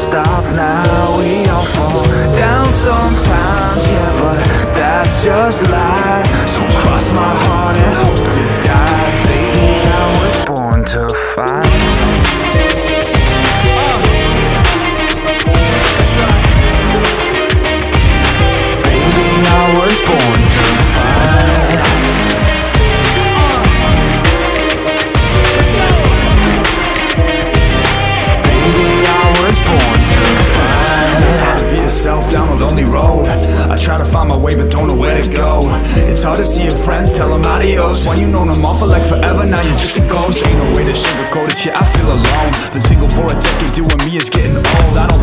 stop now We all fall down sometimes Yeah, but that's just life find my way, but don't know where to go. It's hard to see your friends, tell them adios. When you known them all for like forever, now you're just a ghost. Ain't no way to sugarcoat it, yeah, I feel alone. Been single for a decade, doing me is getting old. I don't